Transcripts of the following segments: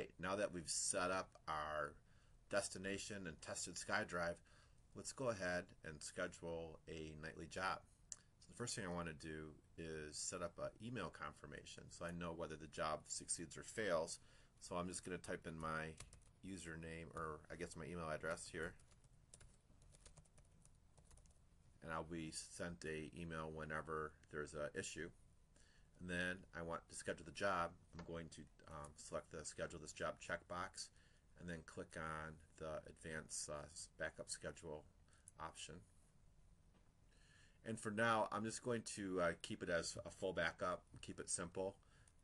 right, now that we've set up our destination and tested SkyDrive, let's go ahead and schedule a nightly job. So the first thing I want to do is set up an email confirmation so I know whether the job succeeds or fails. So I'm just going to type in my username or I guess my email address here and I'll be sent a email whenever there's an issue and then I want to schedule the job I'm going to um, select the schedule this job checkbox and then click on the advanced uh, backup schedule option and for now I'm just going to uh, keep it as a full backup keep it simple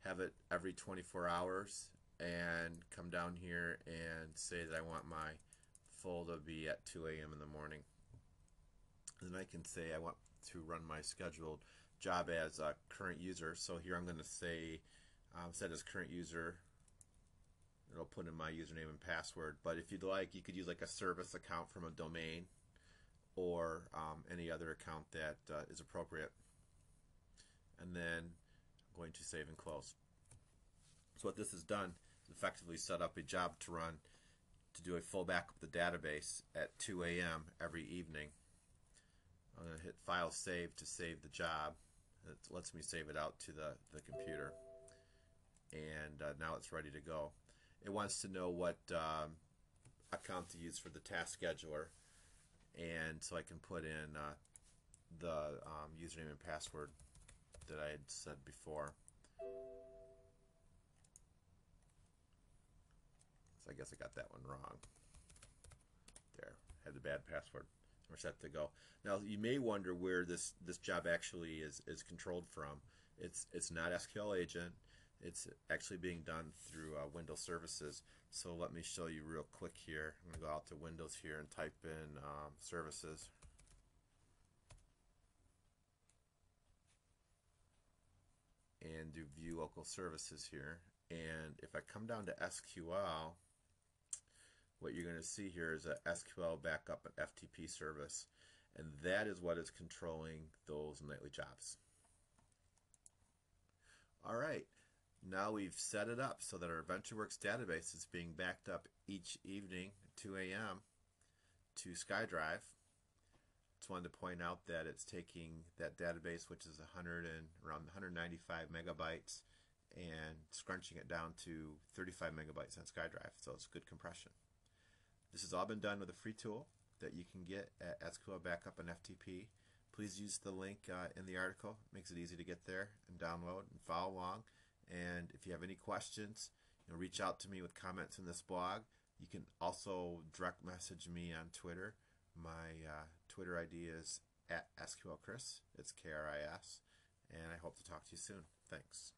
have it every 24 hours and come down here and say that I want my full to be at 2 a.m. in the morning then I can say I want to run my scheduled job as a current user. So here I'm going to say um, set as current user. It'll put in my username and password. But if you'd like, you could use like a service account from a domain or um, any other account that uh, is appropriate. And then I'm going to save and close. So what this has done is effectively set up a job to run to do a full backup of the database at 2 a.m. every evening. I'm going to hit File Save to save the job. It lets me save it out to the, the computer. And uh, now it's ready to go. It wants to know what um, account to use for the task scheduler. And so I can put in uh, the um, username and password that I had said before. So I guess I got that one wrong. There, had the bad password we're set to go. Now you may wonder where this this job actually is is controlled from. It's it's not SQL agent. It's actually being done through uh, Windows services. So let me show you real quick here. I'm gonna go out to Windows here and type in um, services. And do view local services here. And if I come down to SQL, what you're going to see here is a SQL backup and FTP service and that is what is controlling those nightly jobs. Alright, now we've set it up so that our AdventureWorks database is being backed up each evening at 2 a.m. to SkyDrive. Just wanted to point out that it's taking that database which is 100 and around 195 megabytes and scrunching it down to 35 megabytes on SkyDrive so it's good compression. This has all been done with a free tool that you can get at SQL Backup and FTP. Please use the link uh, in the article. It makes it easy to get there and download and follow along. And if you have any questions, you know, reach out to me with comments in this blog. You can also direct message me on Twitter. My uh, Twitter ID is at SQLKris. It's K-R-I-S. And I hope to talk to you soon. Thanks.